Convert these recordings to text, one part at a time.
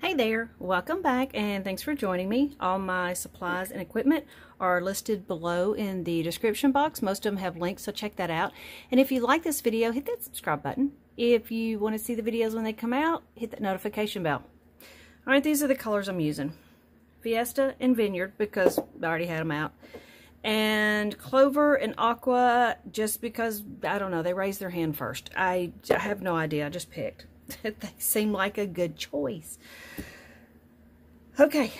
Hey there, welcome back and thanks for joining me. All my supplies and equipment are listed below in the description box. Most of them have links, so check that out. And if you like this video, hit that subscribe button. If you want to see the videos when they come out, hit that notification bell. Alright, these are the colors I'm using. Fiesta and Vineyard, because I already had them out. And Clover and Aqua, just because, I don't know, they raised their hand first. I, I have no idea, I just picked. they seem like a good choice. Okay.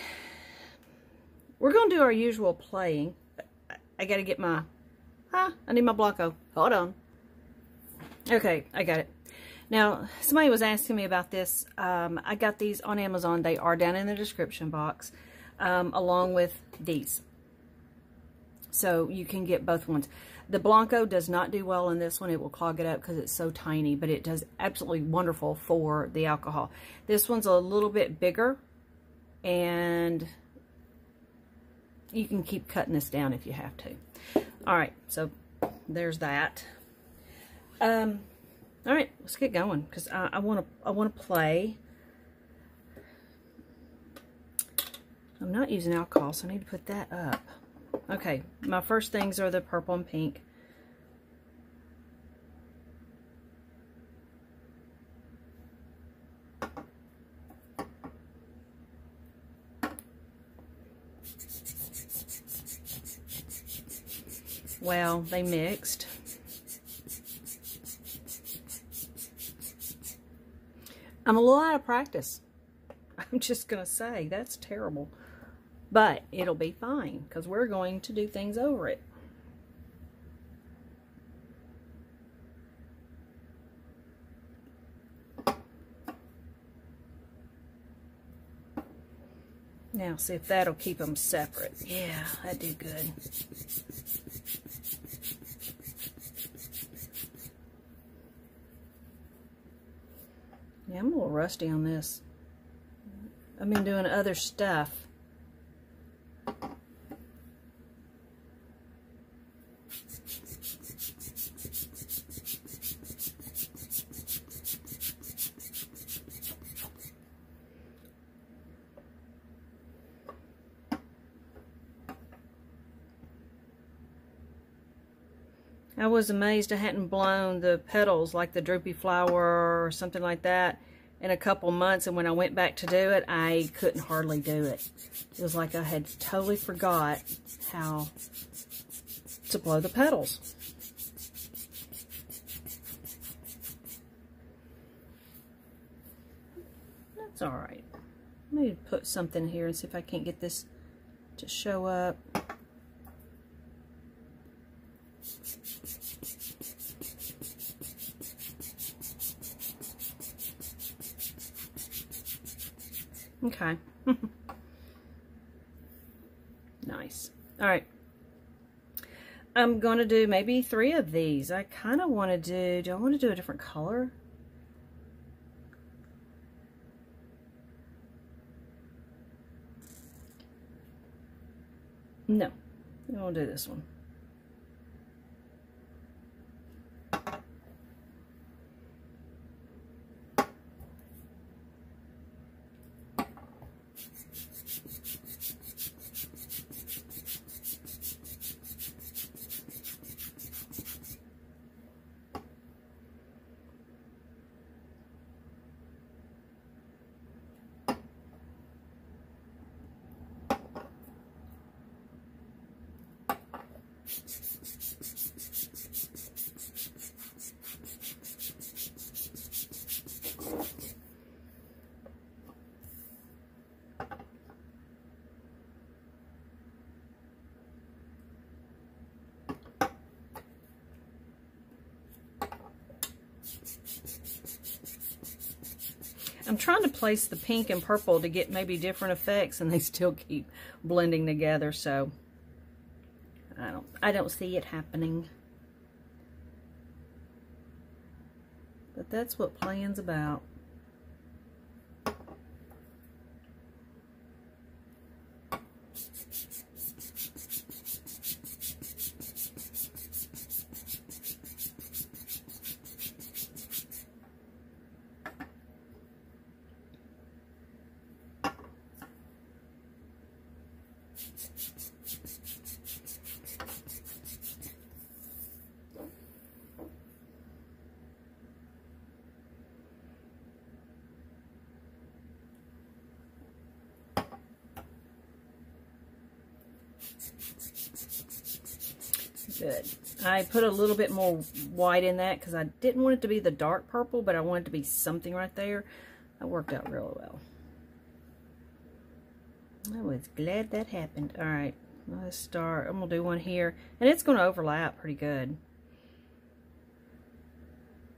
We're going to do our usual playing. I got to get my... Huh? I need my Blanco. Hold on. Okay, I got it. Now, somebody was asking me about this. Um, I got these on Amazon. They are down in the description box, um, along with these. So you can get both ones. The Blanco does not do well in this one. It will clog it up because it's so tiny, but it does absolutely wonderful for the alcohol. This one's a little bit bigger, and you can keep cutting this down if you have to. All right, so there's that. Um, all right, let's get going because I want to I want to play. I'm not using alcohol, so I need to put that up. Okay, my first things are the purple and pink. Well, they mixed. I'm a little out of practice. I'm just going to say, that's terrible. But it'll be fine because we're going to do things over it. Now, see if that'll keep them separate. Yeah, that do good. Yeah, I'm a little rusty on this. I've been doing other stuff. I was amazed I hadn't blown the petals like the droopy flower or something like that in a couple months. And when I went back to do it, I couldn't hardly do it. It was like I had totally forgot how to blow the petals. That's all right. Let me put something here and see if I can't get this to show up. Okay. nice. All right. I'm going to do maybe three of these. I kind of want to do, do I want to do a different color? No. I will do this one. I'm trying to place the pink and purple to get maybe different effects and they still keep blending together so I don't I don't see it happening. But that's what playing's about. Good. I put a little bit more white in that because I didn't want it to be the dark purple, but I wanted to be something right there. That worked out really well. I was glad that happened. All right, let's start. I'm going to do one here, and it's going to overlap pretty good.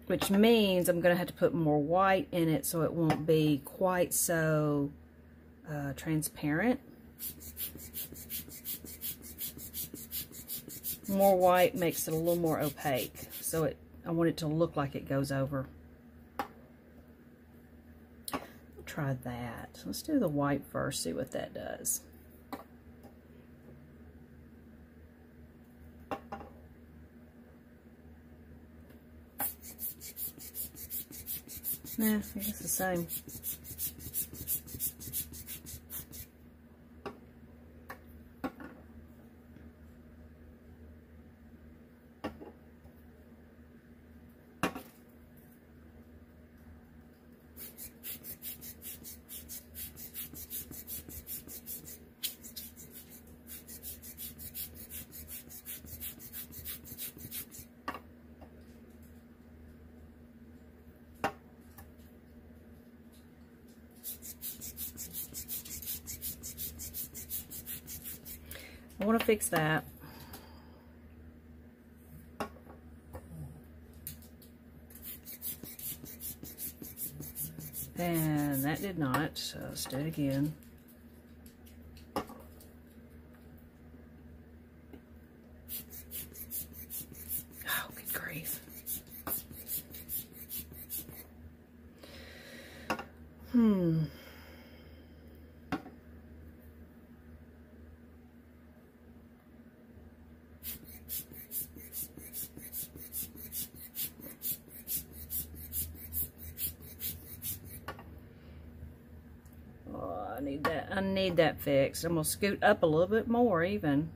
Which means I'm going to have to put more white in it so it won't be quite so uh, transparent. More white makes it a little more opaque. So it, I want it to look like it goes over. Try that. Let's do the white first, see what that does. Nah, it's the same. I want to fix that. And that did not, so let's do it again. Oh, good grief. Hmm. I need that. Fixed. I'm gonna scoot up a little bit more even.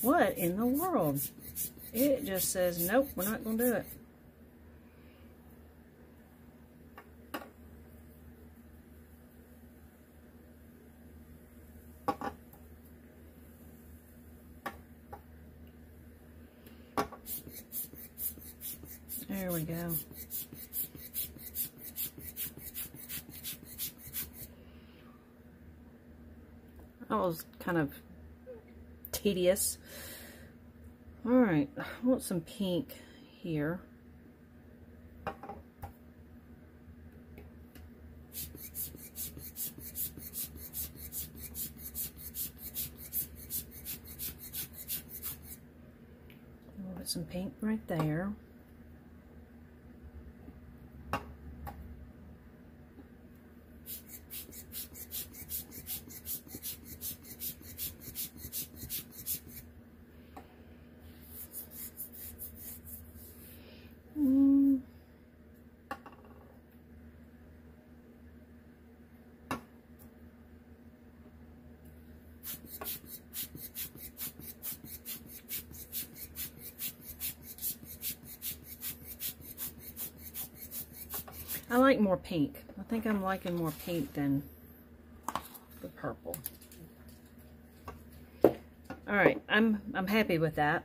What in the world? It just says, nope, we're not gonna do it. There we go. That was kind of tedious. All right, I want some pink here. Some pink right there. I like more pink. I think I'm liking more pink than the purple. All right, I'm I'm happy with that.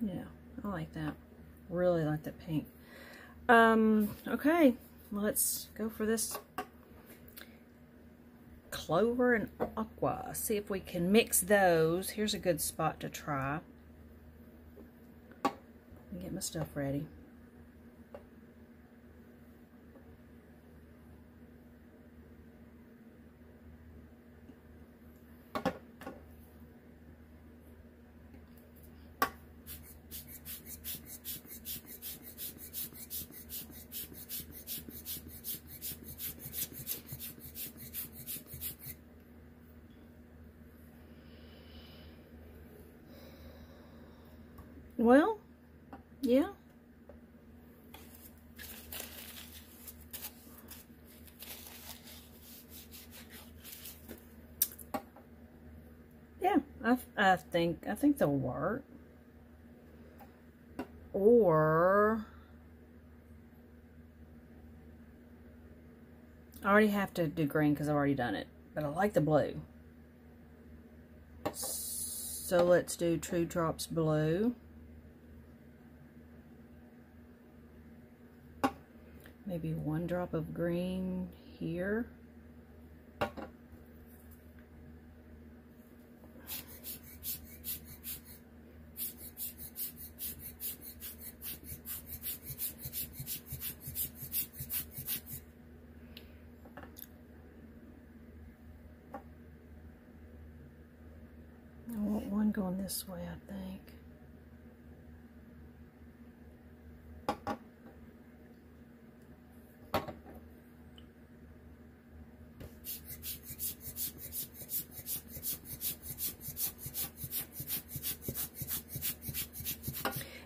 Yeah, I like that. Really like that pink. Um, okay, let's go for this clover and aqua. See if we can mix those. Here's a good spot to try get my stuff ready. Well, Yeah. Yeah, I, I think I think they'll work. Or I already have to do green because I've already done it, but I like the blue. So let's do True Drops Blue. Maybe one drop of green here. I want one going this way, I think.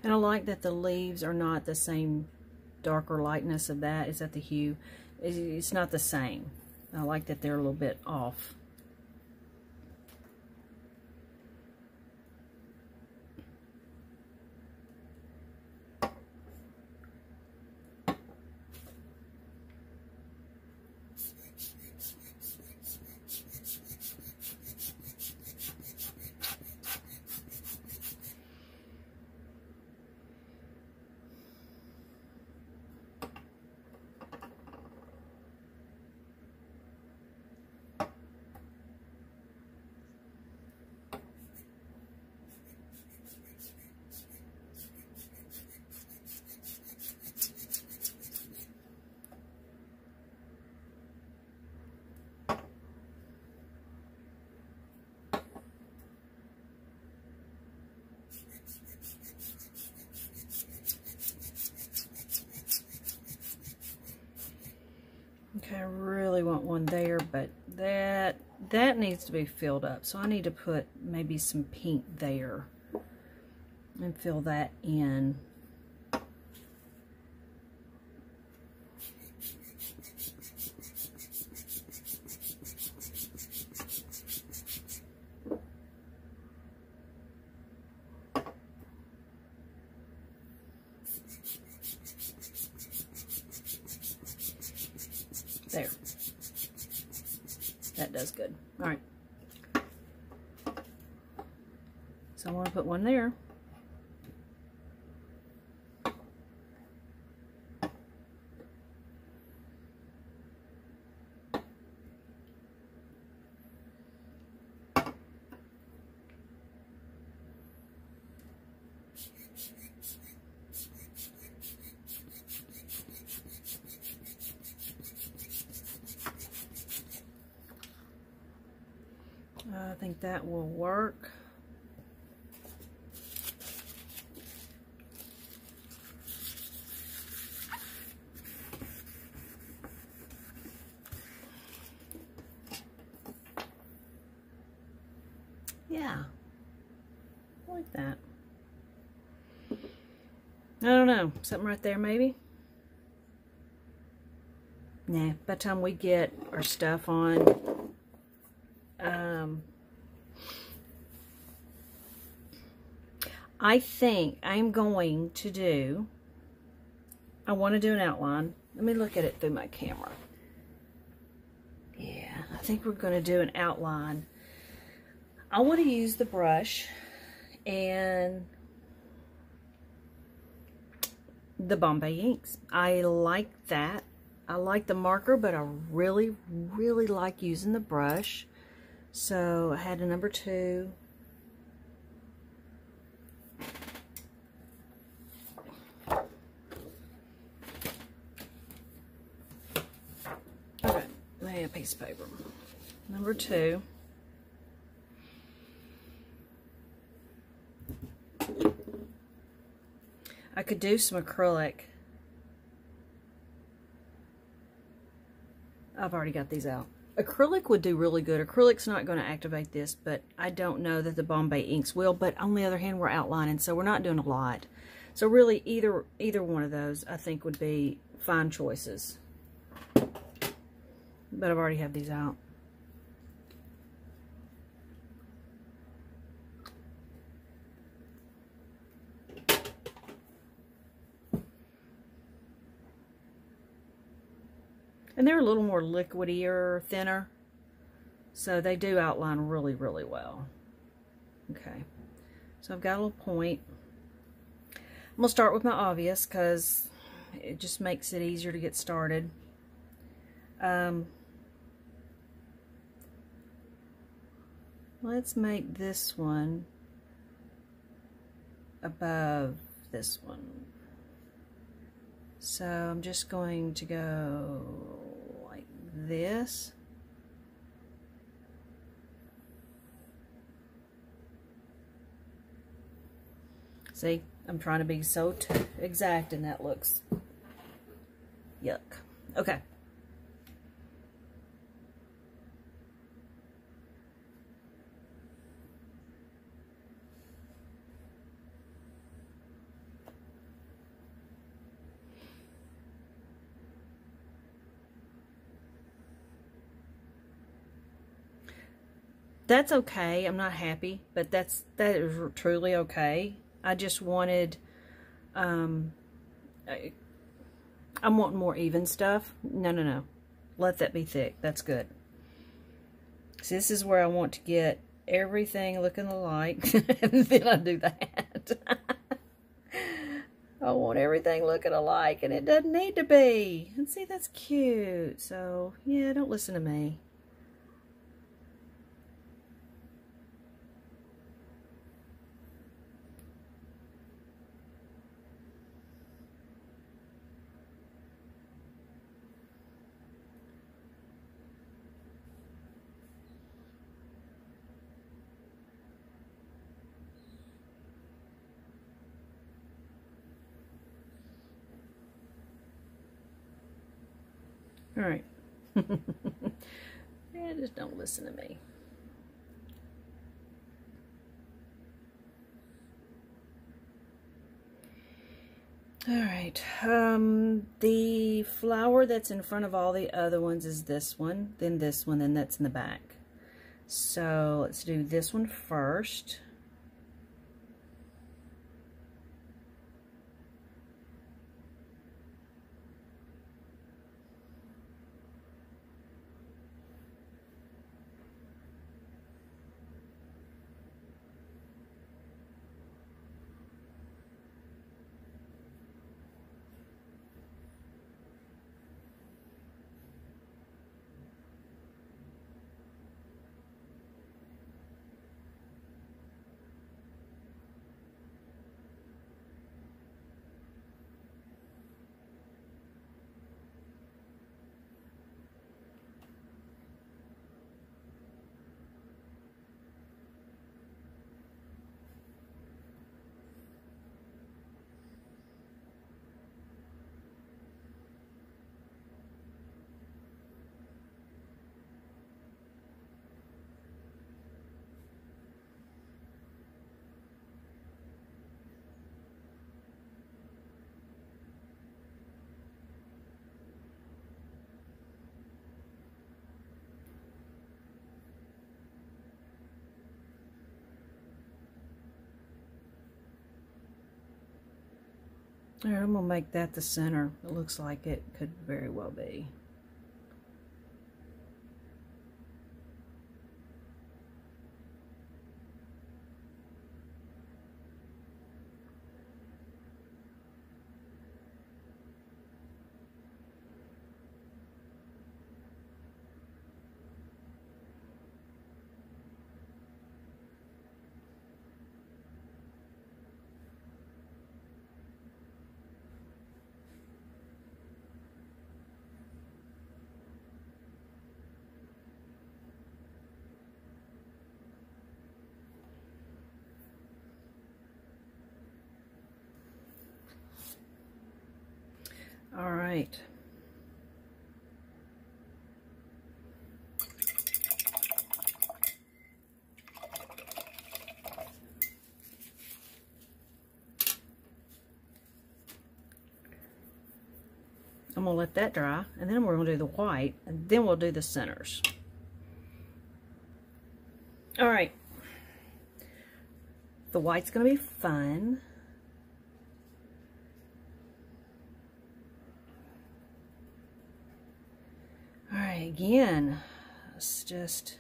And I like that the leaves are not the same darker lightness of that. Is that the hue? It's not the same. I like that they're a little bit off. I really want one there, but that that needs to be filled up. So I need to put maybe some pink there and fill that in. There. That does good. All right. So I want to put one there. I think that will work. Yeah, I like that. I don't know, something right there maybe? Nah, by the time we get our stuff on, um, I think I'm going to do, I want to do an outline. Let me look at it through my camera. Yeah, I think we're going to do an outline. I want to use the brush and the Bombay inks. I like that. I like the marker, but I really, really like using the brush. So I had a number two. Okay, lay a piece of paper. Number two. Could do some acrylic. I've already got these out. Acrylic would do really good. Acrylic's not going to activate this, but I don't know that the Bombay inks will. But on the other hand, we're outlining, so we're not doing a lot. So really, either either one of those, I think, would be fine choices. But I've already have these out. And they're a little more liquidier, thinner. So they do outline really, really well. Okay. So I've got a little point. I'm going to start with my obvious because it just makes it easier to get started. Um, let's make this one above this one. So I'm just going to go this. See, I'm trying to be so exact and that looks yuck. Okay. That's okay. I'm not happy, but that's that is truly okay. I just wanted, um, I, I'm wanting more even stuff. No, no, no. Let that be thick. That's good. See, this is where I want to get everything looking alike. and then I do that. I want everything looking alike, and it doesn't need to be. And see, that's cute. So, yeah, don't listen to me. All right. yeah, just don't listen to me. All right, um, the flower that's in front of all the other ones is this one, then this one, then that's in the back. So let's do this one first. I'm going to make that the center. It looks like it could very well be. right. I'm going to let that dry, and then we're going to do the white, and then we'll do the centers. All right. The white's going to be fun. Again, let's just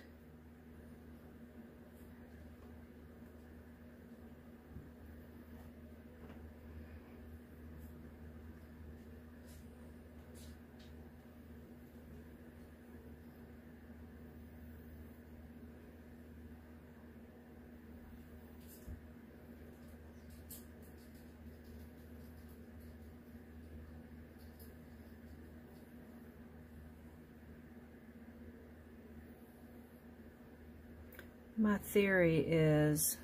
My theory is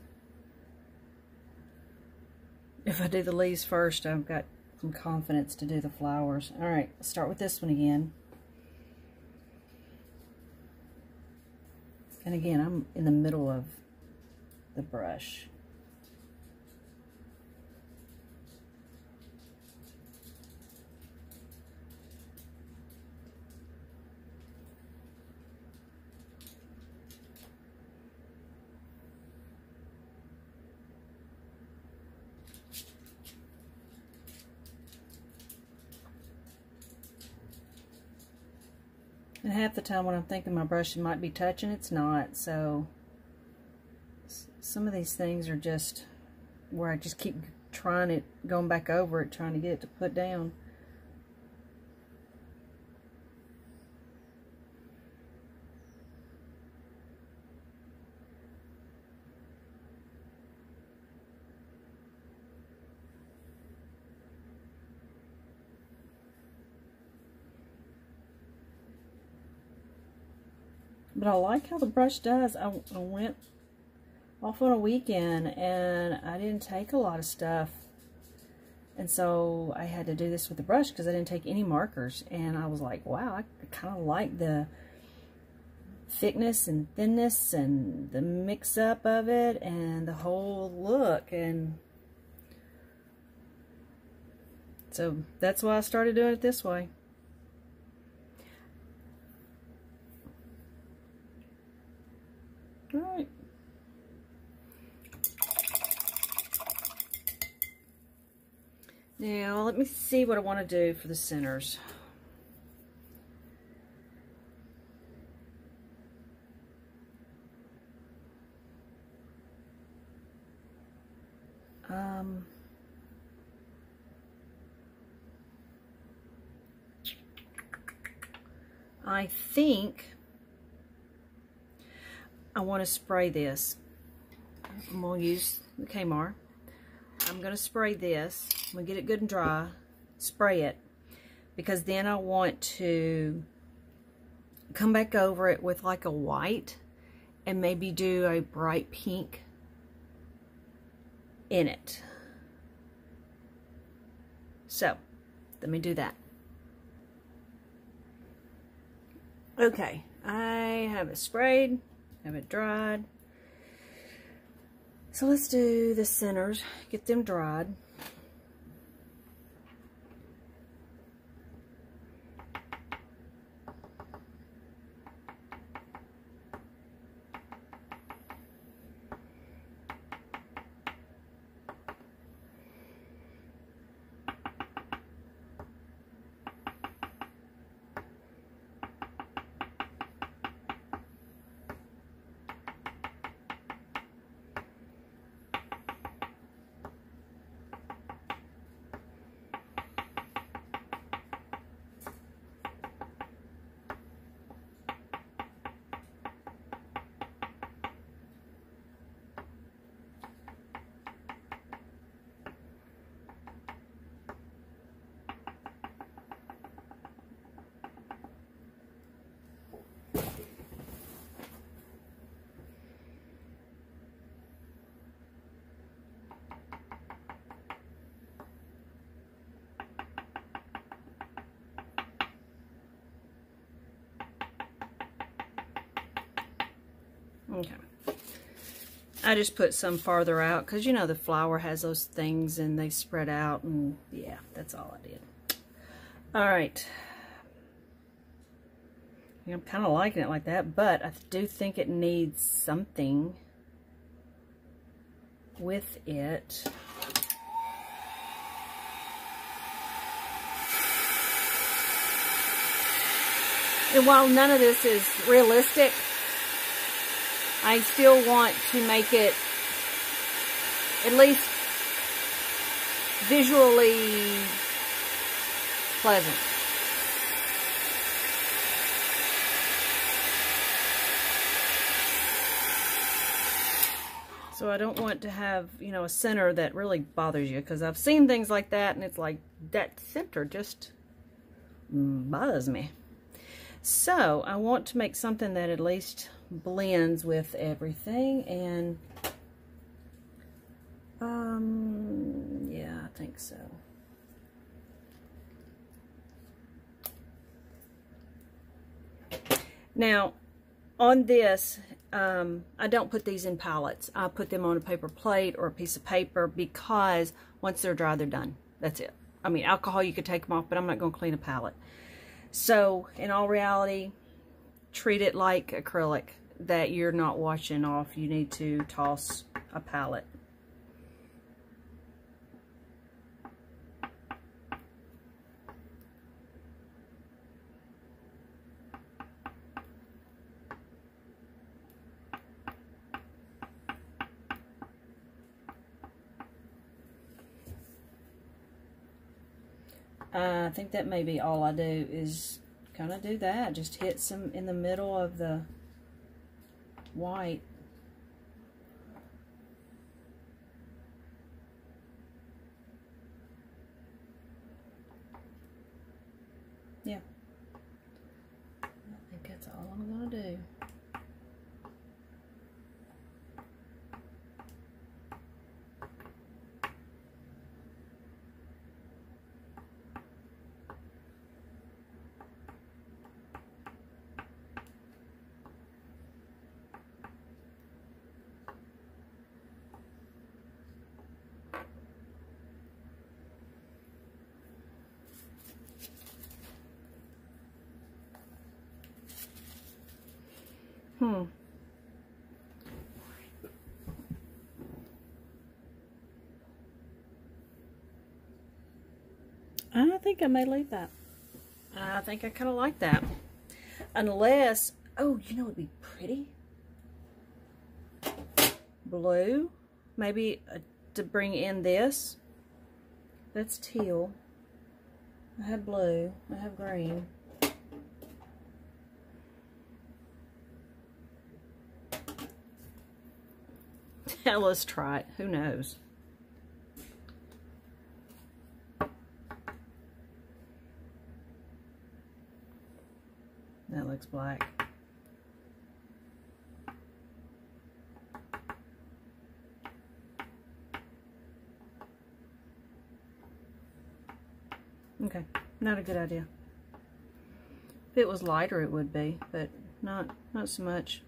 if I do the leaves first, I've got some confidence to do the flowers. All right, let's start with this one again. And again, I'm in the middle of the brush. And half the time when I'm thinking my brush might be touching, it's not. So some of these things are just where I just keep trying it, going back over it, trying to get it to put down. But I like how the brush does. I, I went off on a weekend and I didn't take a lot of stuff. And so I had to do this with the brush because I didn't take any markers. And I was like, wow, I kind of like the thickness and thinness and the mix up of it and the whole look. And so that's why I started doing it this way. All right. Now, let me see what I want to do for the centers. Um, I think I want to spray this. I'm going to use the Kamar. I'm going to spray this. I'm going to get it good and dry. Spray it. Because then I want to come back over it with like a white and maybe do a bright pink in it. So, let me do that. Okay, I have it sprayed have it dried. So let's do the centers, get them dried. Okay. I just put some farther out because, you know, the flower has those things and they spread out. And, yeah, that's all I did. All right. I'm kind of liking it like that, but I do think it needs something with it. And while none of this is realistic, I still want to make it at least visually pleasant. So I don't want to have, you know, a center that really bothers you because I've seen things like that and it's like that center just bothers me. So I want to make something that at least blends with everything and um yeah I think so. Now on this um, I don't put these in palettes I put them on a paper plate or a piece of paper because once they're dry they're done. That's it. I mean alcohol you could take them off but I'm not going to clean a palette so, in all reality, treat it like acrylic that you're not washing off. You need to toss a palette. Uh, I think that may be all I do is kind of do that. Just hit some in the middle of the white. Yeah. I think that's all I'm going to do. Hmm. I think I may leave that. I think I kind of like that. Unless, oh, you know it would be pretty? Blue. Maybe uh, to bring in this. That's teal. I have blue. I have green. Let's try it. Who knows? That looks black. Okay, not a good idea. If it was lighter, it would be, but not not so much.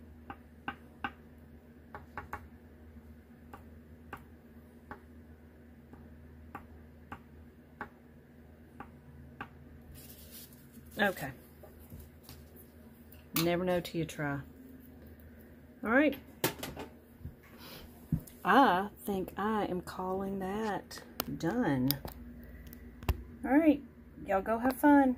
Okay. Never know till you try. All right. I think I am calling that done. All right. Y'all go have fun.